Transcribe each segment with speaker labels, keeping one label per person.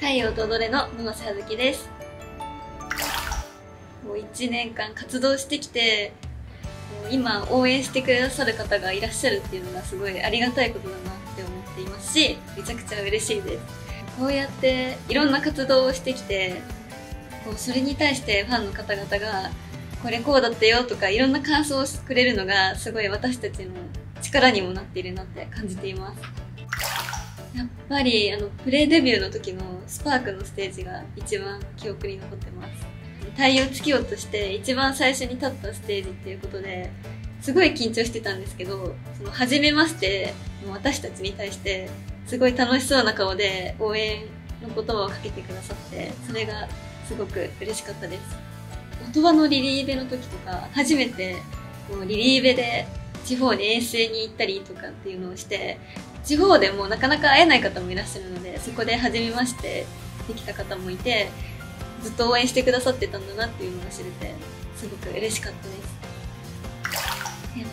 Speaker 1: 太陽と踊れの野瀬葉月です。もう1年間活動してきて今応援してくださる方がいらっしゃるっていうのがすごいありがたいことだなって思っていますしめちゃくちゃ嬉しいです。こうやっていろんな活動をしてきてこうそれに対してファンの方々がこれこうだったよとかいろんな感想をしてくれるのがすごい私たちの力にもなっているなって感じています。やっぱりあのプレイデビューの時のスパークのステージが一番記憶に残ってます。太陽月夜として一番最初に立ったステージっていうことですごい緊張してたんですけどその初めましての私たちに対してすごい楽しそうな顔で応援の言葉をかけてくださってそれがすごく嬉しかったです。音羽のリリーベの時とか初めてこうリリーベで地方に遠征に行ったりとかっていうのをして地方でもなかなか会えない方もいらっしゃるのでそこで初めましてできた方もいてずっと応援してくださってたんだなっていうのが知れてすごく嬉しかったです。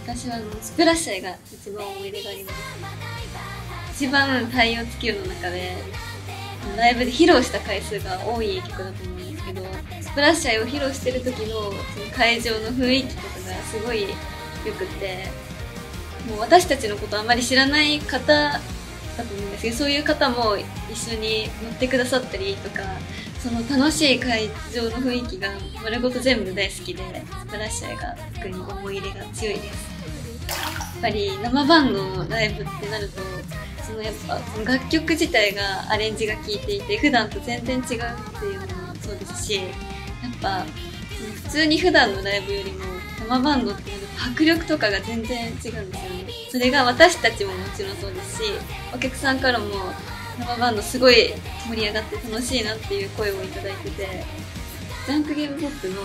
Speaker 1: 私はのスプラッシャーが一番思い出があります。一番太陽月夜の中でライブで披露した回数が多い曲だと思うんですけどスプラッシャーを披露してる時のその会場の雰囲気とかがすごいよくてもう私たちのことあまり知らない方だと思うんですけどそういう方も一緒に乗ってくださったりとかその楽しい会場の雰囲気が丸ごと全部大好きでスプラッシャーが特に思い入れが強いです。やっぱり生バンドのライブってなるとそのやっぱその楽曲自体がアレンジが効いていて普段と全然違うっていうのもそうですしやっぱ普通に普段のライブよりも生バンドって迫力とかが全然違うんですよね。それが私たちももちろんそうですしお客さんからも生バンドすごい盛り上がって楽しいなっていう声をいただいててジャンクゲームポップの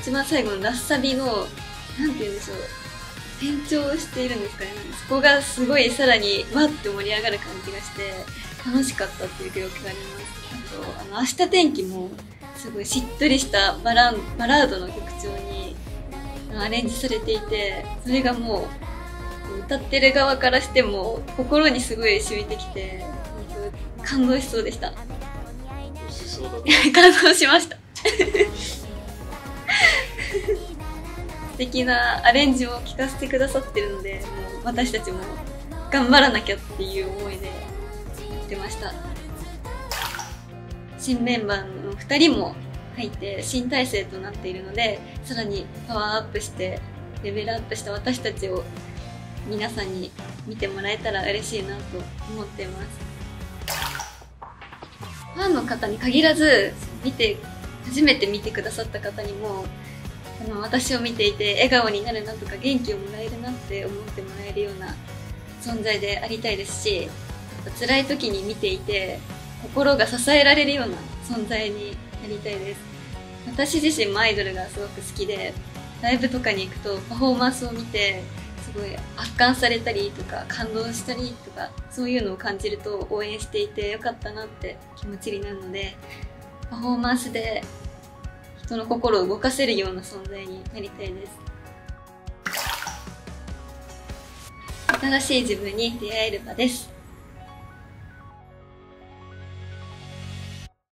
Speaker 1: 一番最後のラッサビの何て言うんでしょう転調しているんですかね。そこがすごいさらにわって盛り上がる感じがして楽しかったっていう記憶があります。あとあの明日天気もすごいしっとりしたバラバラードの曲調にアレンジされていてそれがもう歌ってる側からしても心にすごい染みてきて感動しそうでした。感動しました。素敵なアレンジを聴かせてくださってるのでもう私たちも頑張らなきゃっていう思いでやってました。新メンバーの2人も入って新体制となっているのでさらにパワーアップしてレベルアップした私たちを皆さんに見てもらえたら嬉しいなと思ってます。ファンの方に限らず見て初めて見てくださった方にもあの私を見ていて笑顔になるなとか元気をもらえるなって思ってもらえるような存在でありたいですし辛い時に見ていて心が支えられるような存在になりたいです。私自身もアイドルがすごく好きでライブとかに行くとパフォーマンスを見てすごい圧巻されたりとか感動したりとかそういうのを感じると応援していてよかったなって気持ちになるのでパフォーマンスで人の心を動かせるような存在になりたいです。新しい自分に出会える場です。